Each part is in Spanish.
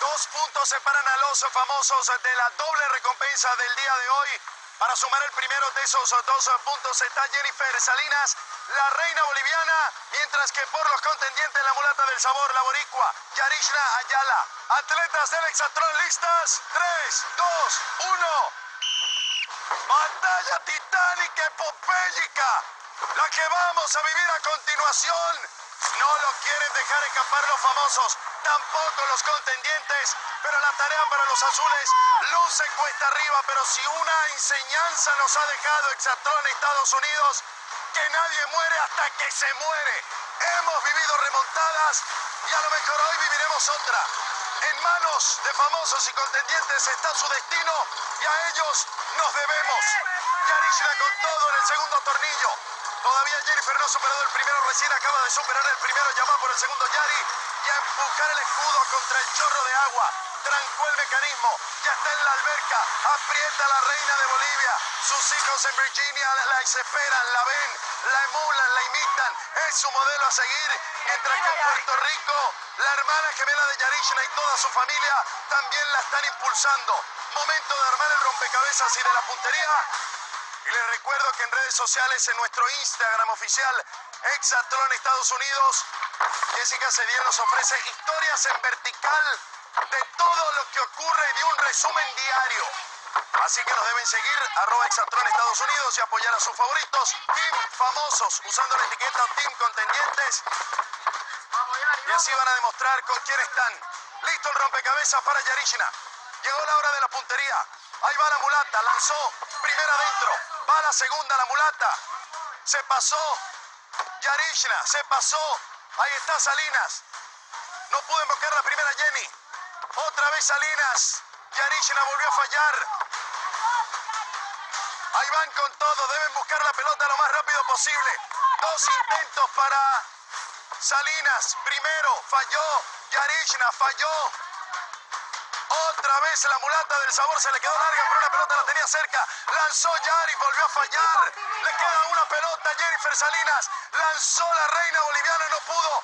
Dos puntos separan a los famosos de la doble recompensa del día de hoy. Para sumar el primero de esos dos puntos está Jennifer Salinas, la reina boliviana, mientras que por los contendientes la mulata del sabor, la boricua, Yarishna Ayala. Atletas del Hexatlón listas. 3, 2, 1. Batalla titánica epopélica. La que vamos a vivir a continuación. No lo quieren dejar escapar los famosos, tampoco los contendientes, pero la tarea para los azules luce cuesta arriba, pero si una enseñanza nos ha dejado Hexatlón Estados Unidos, que nadie muere hasta que se muere. Hemos vivido remontadas y a lo mejor hoy viviremos otra. En manos de famosos y contendientes está su destino y a ellos nos debemos. Yarishna con todo en el segundo tornillo. Todavía Jennifer no ha superado el primero, recién acaba de superar el primero, llama por el segundo Yari y a empujar el escudo contra el chorro de agua. Trancó el mecanismo, ya está en la alberca, aprieta la reina de Bolivia. Sus hijos en Virginia la esperan, la ven, la emulan, es su modelo a seguir. Mientras que en Puerto Rico, la hermana gemela de Yarishna y toda su familia también la están impulsando. Momento de armar el rompecabezas y de la puntería. Y les recuerdo que en redes sociales, en nuestro Instagram oficial, Exatlón Estados Unidos, Jessica Cediel nos ofrece historias en vertical de todo lo que ocurre y de un resumen diario. Así que nos deben seguir, arroba Exatlón Estados Unidos y apoyar a sus favoritos, Team Famosos, usando la etiqueta Team Contendientes. Y así van a demostrar con quién están. Listo el rompecabezas para Yarishna. Llegó la hora de la puntería. Ahí va la mulata, lanzó, primera adentro, va la segunda la mulata. Se pasó, Yarishna, se pasó. Ahí está Salinas. No pudo invocar la primera Jenny. Otra vez Salinas. Yarishna volvió a fallar. Ahí van con todo, deben buscar la pelota lo más rápido posible. Dos intentos para Salinas. Primero falló, Yarishna falló. Otra vez la mulata del sabor se le quedó larga, pero una pelota la tenía cerca. Lanzó Yari, volvió a fallar. Le queda una pelota, Jennifer Salinas. Lanzó la reina boliviana, no pudo.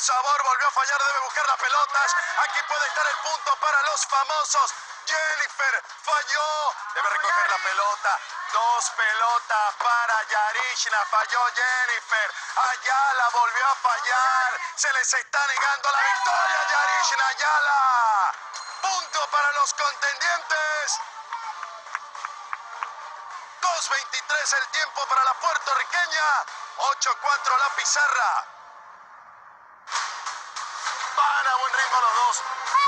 Sabor, volvió a fallar, debe buscar las pelotas. Aquí puede estar el punto para los famosos. Jennifer falló, debe recoger la pelota. Dos pelotas para Yarishna, falló Jennifer. Ayala volvió a fallar. Se les está negando la victoria, Yarishna Ayala. Punto para los contendientes. 2.23 el tiempo para la puertorriqueña. 8-4 la pizarra. Ritmo los dos.